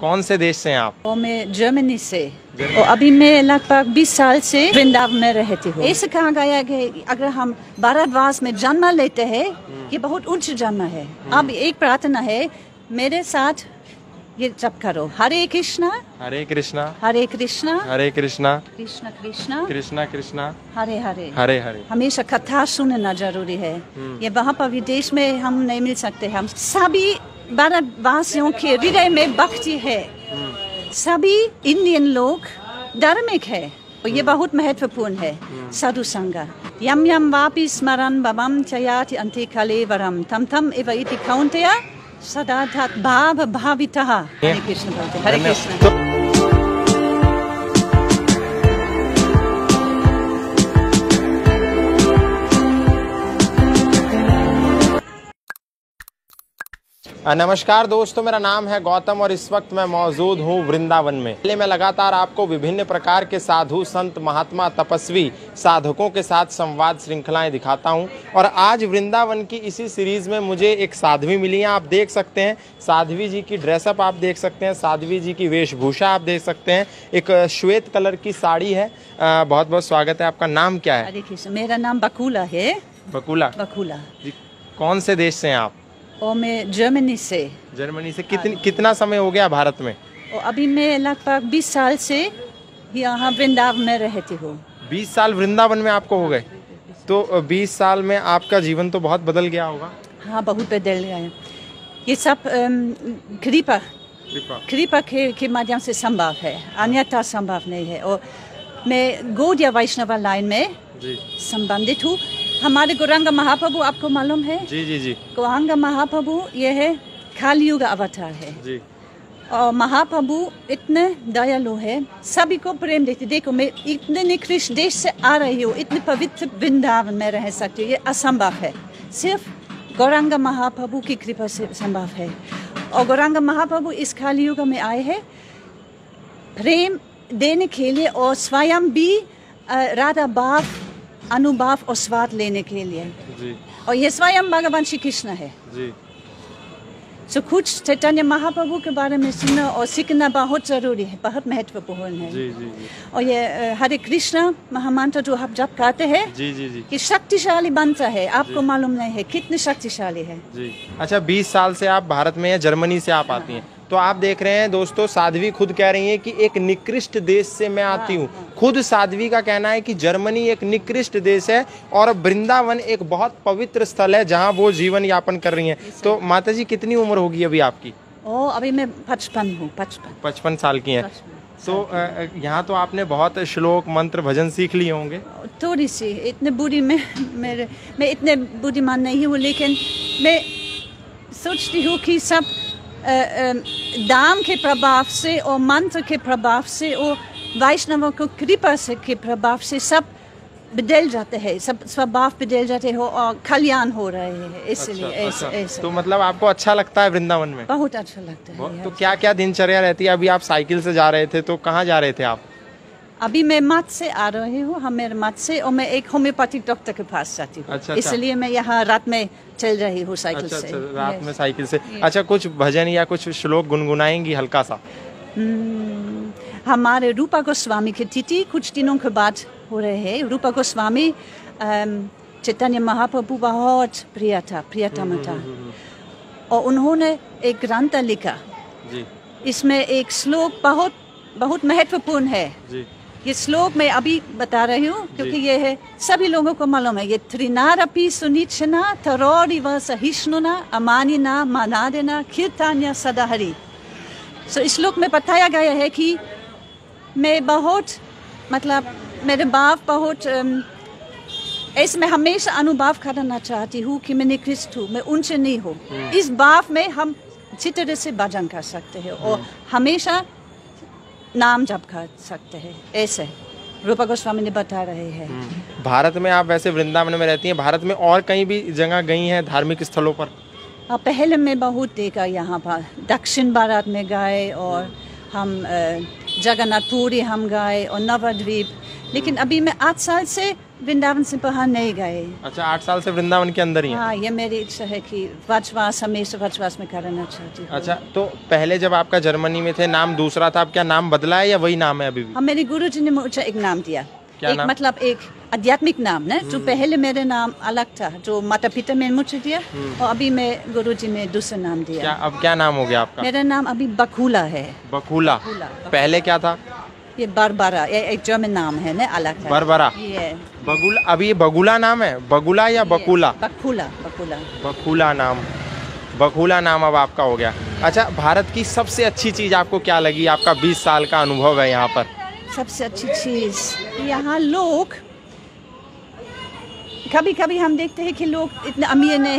कौन से देश से हैं आप? और मैं जर्मनी से। और अभी मैं लगभग 20 साल से वृंदावन में रहती हूँ। ऐसे कहा गया कि अगर हम भारतवास में जन्म लेते हैं ये बहुत उच्च जन्म है। अब एक प्रार्थना है मेरे साथ ये जप करो। हरे कृष्णा। हरे कृष्णा। हरे कृष्णा। हरे कृष्णा। कृष्ण कृष्णा। कृष्णा कृष्णा। हरे हरे। हरे हरे। हमेशा कथा सुनना ज़रूरी है। ये वहाँ पर विदेश में हम नहीं मिल सकते। हम सभी भारतवासियों के हृदय में भक्ति है। सभी इंडियन लोग धार्मिक है और ये बहुत महत्वपूर्ण है। साधु संग यम यम वापि स्मरण बबम चयाति अंति कले वरम तम तम एव इति कौंतया सदा भाव भावितः। हरे कृष्ण बोलते हरे कृष्ण। नमस्कार दोस्तों मेरा नाम है गौतम और इस वक्त मैं मौजूद हूँ वृंदावन में। पहले मैं लगातार आपको विभिन्न प्रकार के साधु संत महात्मा तपस्वी साधकों के साथ संवाद श्रृंखलाएँ दिखाता हूँ और आज वृंदावन की इसी सीरीज़ में मुझे एक साध्वी मिली है आप देख सकते हैं। साध्वी जी की ड्रेसअप आप देख सकते हैं साध्वी जी की वेशभूषा आप देख सकते हैं। एक श्वेत कलर की साड़ी है। बहुत बहुत स्वागत है आपका नाम क्या है? मेरा नाम बकूला है। बकूला? बकुला। जी कौन से देश से हैं आप? और मैं जर्मनी से। जर्मनी से कितनी कितना समय हो गया भारत में? और अभी मैं लगभग 20 साल से यहाँ वृंदावन में रहती हूँ। 20 साल वृंदावन में आपको हो गए? तो 20 साल में आपका जीवन तो बहुत बदल गया होगा। हाँ बहुत बदल गया है। ये सब कृपा। कृपा। के, के माध्यम से संभव है। अन्यथा संभव नहीं है। और मैं गौड़िया वैष्णव लाइन में संबंधित हूँ। हमारे गौरंग महाप्रभु आपको मालूम है? जी जी जी। गौरंग महाप्रभु ये है खालयुग अवतार है। जी। और महाप्रभु इतने दयालु है सभी को प्रेम देते। देखो मैं इतने निकृष्ट देश से आ रही हूँ इतने पवित्र वृंदावन में रह सकती हूँ ये असंभव है। सिर्फ़ गौरांग महाप्रभु की कृपा से संभव है। और गौरांग महाप्रभु इस खाली युग में आए हैं प्रेम देने के लिए और स्वयं भी राधा भाव अनुभाव और स्वाद लेने के लिए। जी। और ये स्वयं भगवान श्री कृष्ण है। जी। सो कुछ चैतन्य महाप्रभु के बारे में सुनना और सीखना बहुत ज़रूरी है बहुत महत्वपूर्ण है। जी जी जी। और ये हरे कृष्ण महामंत्र जो आप जब गाते हैं जी जी जी। ये शक्तिशाली बनता है आपको मालूम नहीं है कितने शक्तिशाली है। जी। अच्छा 20 साल से आप भारत में या जर्मनी से आप आती हैं। तो आप देख रहे हैं दोस्तों साध्वी खुद कह रही हैं कि एक निकृष्ट देश से मैं आती हूँ। खुद साध्वी का कहना है कि जर्मनी एक निकृष्ट देश है और वृंदावन एक बहुत पवित्र स्थल है जहाँ वो जीवन यापन कर रही हैं। तो माता जी कितनी उम्र होगी अभी आपकी? ओ अभी मैं पचपन हूँ पचपन। पचपन साल की हैं। तो यहाँ तो आपने बहुत श्लोक मंत्र भजन सीख लिए होंगे। थोड़ी सी इतने बुरी में मेरे मैं इतने बुद्धिमान नहीं हूँ लेकिन मैं सोचती हूँ कि सब दाम के प्रभाव से और मंत्र के प्रभाव से और वैष्णवों को कृपा से के प्रभाव से सब बदल जाते हैं सब स्वभाव बदल जाते हो और कल्याण हो रहे हैं इसलिए ऐसे ऐसे। तो मतलब आपको अच्छा लगता है वृंदावन में? बहुत अच्छा लगता है तो क्या क्या दिनचर्या रहती है? अभी आप साइकिल से जा रहे थे तो कहाँ जा रहे थे आप? अभी मैं मत से आ रही हूँ हम मेरे मत से और मैं एक होम्योपैथिक डॉक्टर के पास जाती हूँ। अच्छा, अच्छा। इसलिए मैं यहाँ रात में चल रही हूँ साइकिल अच्छा से। अच्छा रात में साइकिल से। अच्छा कुछ भजन या कुछ श्लोक गुनगुनाएँगी हल्का सा हम्म, हमारे रूपा गोस्वामी की तिथि कुछ दिनों के बाद हो रहे है। रूपा गोस्वामी चैतन्य महाप्रभु बहुत प्रिय था प्रियतम था। और उन्होंने एक ग्रंथ लिखा। जी। इसमें एक श्लोक बहुत बहुत महत्वपूर्ण है। जी। ये श्लोक मैं अभी बता रही हूँ क्योंकि ये है सभी लोगों को मालूम है ये त्रिनारपि सुनिचना तरोरी व सहिष्णुना अमानिना मानादेना कीर्तान्य सदाहरी। सो इस श्लोक में बताया गया है कि मैं बहुत मतलब मेरे बाप बहुत अम, ऐसे मैं हमेशा अनुभव करना चाहती हूँ कि मैं निकृष्ट हूँ मैं उनसे नहीं हूँ। इस भाव में हम अच्छी तरह से भजन कर सकते हैं और हमेशा नाम जप कर सकते हैं। ऐसे रूपा गोस्वामी ने बता रहे हैं। भारत में आप वैसे वृंदावन में रहती हैं भारत में और कहीं भी जगह गई हैं धार्मिक स्थलों पर? पहले मैं बहुत देखा यहाँ पर। दक्षिण भारत में गए और हम जगन्नाथपुरी हम गए और नवद्वीप। लेकिन अभी मैं आठ साल से वृंदावन से बाहर नहीं गए। अच्छा आठ साल से वृंदावन के अंदर ही हाँ? ये मेरी इच्छा है कि वचवास हमेशा वचवास में करना चाहती हूँ। अच्छा तो पहले जब आपका जर्मनी में थे नाम दूसरा था अब क्या नाम बदला है या वही नाम है अभी भी? हाँ मेरे गुरु जी ने मुझे एक नाम दिया। क्या एक नाम? हम्म। मतलब एक आध्यात्मिक नाम ना जो पहले मेरे नाम अलग था जो माता पिता ने मुझे दिया और अभी मैं गुरु जी ने दूसरा नाम हम्म। क्या दिया अब क्या नाम हो गया आपका? मेरा नाम अभी बकुला है। बकुला। पहले क्या था? ये बारबारा ये एक जर्मन नाम है ना अलग है। बरबरा ये। बगुला अभी ये बगुला नाम है? बगुला या बकुला? बकुला बकुला। बकुला नाम। बकुला नाम अब आपका हो गया। अच्छा भारत की सबसे अच्छी चीज़ आपको क्या लगी? आपका 20 साल का अनुभव है यहाँ पर। सबसे अच्छी चीज़ यहाँ लोग कभी कभी हम देखते हैं कि लोग इतने अमीर नहीं